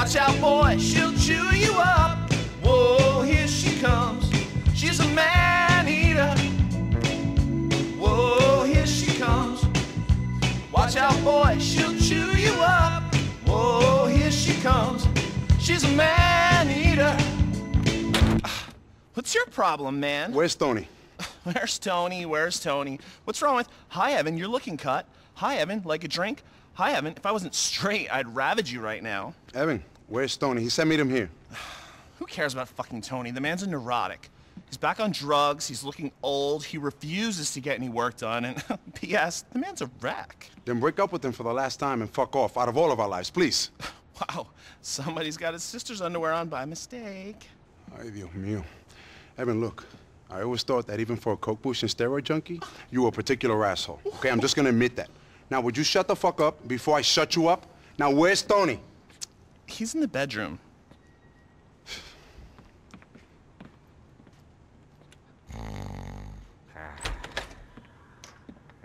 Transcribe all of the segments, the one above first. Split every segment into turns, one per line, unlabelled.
Watch out, boy, she'll chew you up. Whoa, here she comes. She's a man eater. Whoa, here she comes. Watch out, boy, she'll chew you up. Whoa, here she comes. She's a man eater. What's your problem, man?
Where's Tony?
Where's Tony? Where's Tony? What's wrong with? Hi, Evan. You're looking cut. Hi, Evan. Like a drink? Hi, Evan. If I wasn't straight, I'd ravage you right now.
Evan, where's Tony? He said meet him here.
Who cares about fucking Tony? The man's a neurotic. He's back on drugs. He's looking old. He refuses to get any work done. And P.S. The man's a wreck.
Then break up with him for the last time and fuck off out of all of our lives, please.
Wow. Somebody's got his sister's underwear on by mistake.
Ay, Dios mío. Evan, look. I always thought that even for a coke push and steroid junkie, you were a particular asshole. Okay, I'm just gonna admit that. Now, would you shut the fuck up before I shut you up? Now, where's Tony?
He's in the bedroom.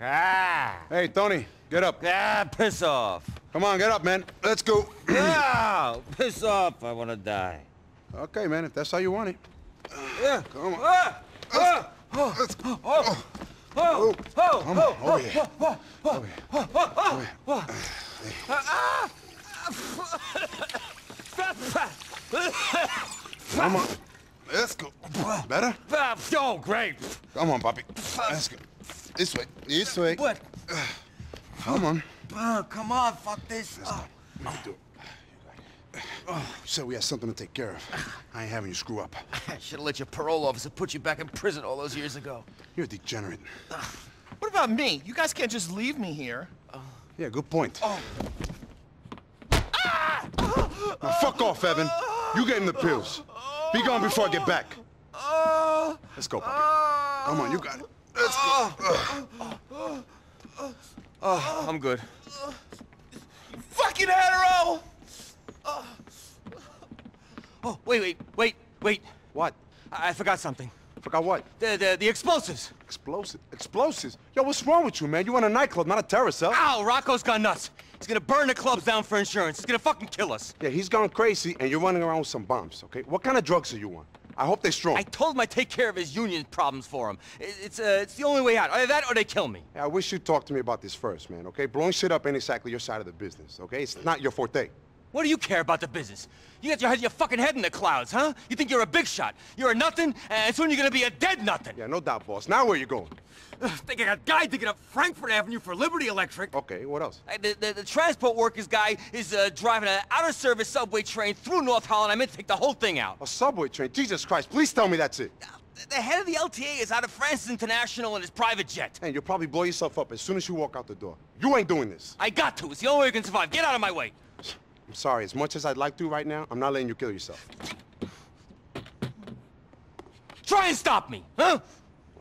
Ah!
Hey, Tony, get up.
Ah, piss off.
Come on, get up, man. Let's go.
ah, piss off. I want to die.
okay, man, if that's how you want it.
Yeah.
Come on.
Ah! Ah! Oh!
Let's go.
Oh! Oh! Oh!
Come on, over here. Over here. Over here. Come on. Let's go. Better?
Oh, great.
Come on, Bobby. Let's go. This way. This way.
What?
Come on.
Oh, come on, fuck this. Oh. Uh.
You do it. You said we had something to take care of. I ain't having you screw up.
I should have let your parole officer put you back in prison all those years ago.
You're a degenerate.
Uh, what about me? You guys can't just leave me here.
Yeah, good point. Oh. Now fuck off, Evan. You getting the pills. Be gone before I get back. Let's go, Bobby. Come on, you got it. Let's go.
Oh, I'm good.
Fucking hetero!
Oh, wait, wait, wait, wait.
What?
I, I forgot something.
Forgot what?
The, the, the explosives.
Explosive. Explosives? Yo, what's wrong with you, man? You want a nightclub, not a terrace cell.
Ow, Rocco's gone nuts. He's gonna burn the clubs down for insurance. He's gonna fucking kill us.
Yeah, he's gone crazy, and you're running around with some bombs, okay? What kind of drugs are you on? I hope they're strong.
I told him I'd take care of his union problems for him. It's, uh, it's the only way out. Either that or they kill me.
Yeah, I wish you'd talk to me about this first, man, okay? Blowing shit up ain't exactly your side of the business, okay? It's not your forte.
What do you care about the business? You got your head, your fucking head in the clouds, huh? You think you're a big shot. You're a nothing, and soon you're gonna be a dead nothing.
Yeah, no doubt, boss. Now where you going?
I think I got a guy digging up Frankfort Avenue for Liberty Electric.
Okay, what else?
Uh, The, the, the transport workers guy is uh, driving an out-of-service subway train through North Holland. I meant to take the whole thing out.
A subway train. Jesus Christ, please tell me that's it.
The head of the LTA is out of Francis International in his private jet.
And you'll probably blow yourself up as soon as you walk out the door. You ain't doing this.
I got to. It's the only way we can survive. Get out of my way.
I'm sorry, as much as I'd like to right now, I'm not letting you kill yourself.
Try and stop me, huh?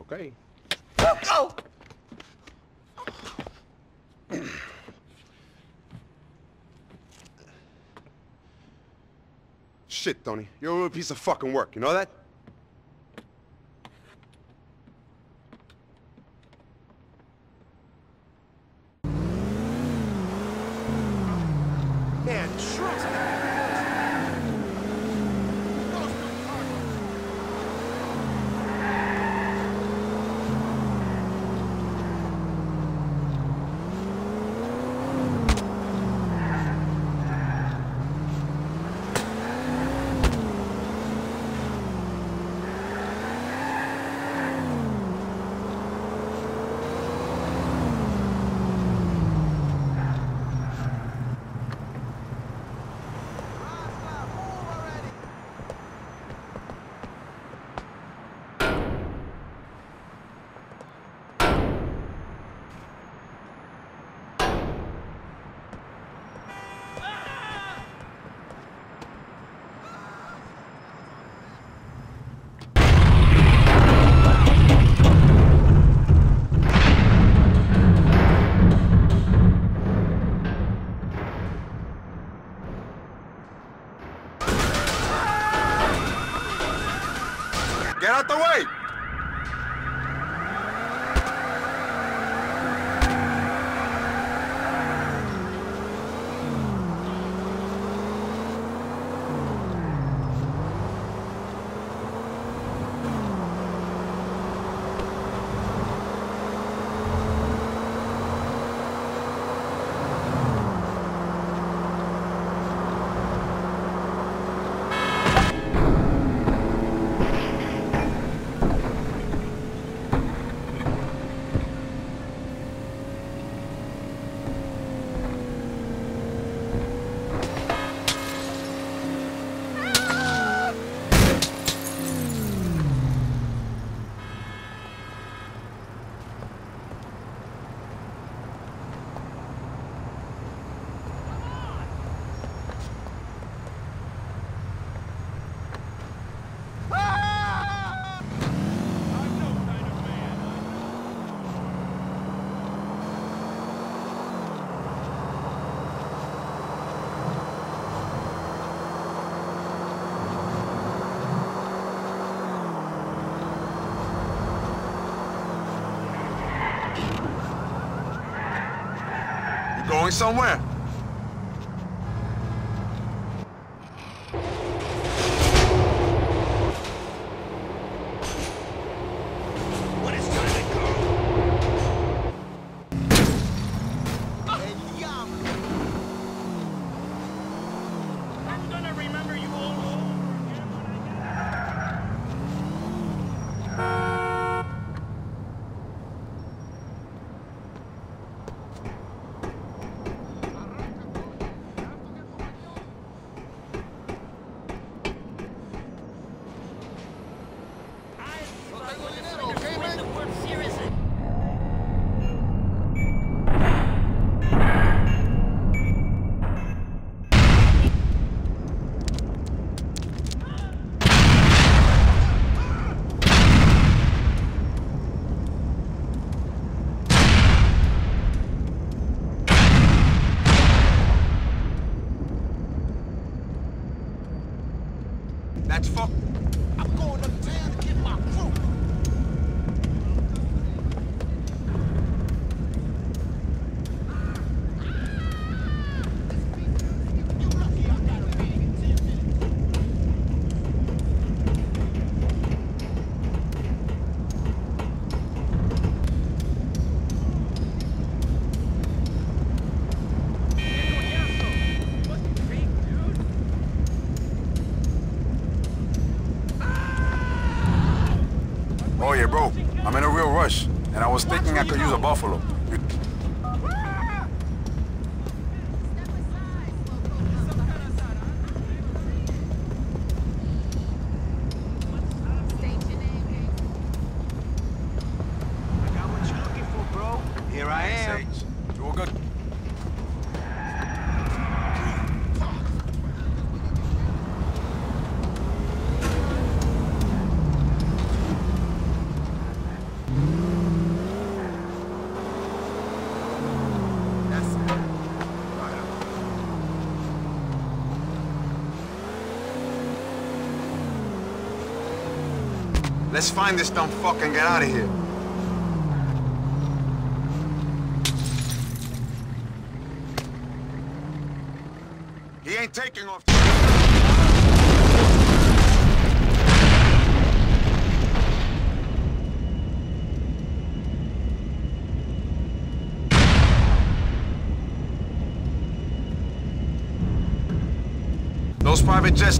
Okay.
Oh!
Shit, Tony. You're a real piece of fucking work. You know that? going somewhere. and I was thinking I could use a buffalo. Let's find this dumb fuck and get out of here. He ain't taking off. Those private jets...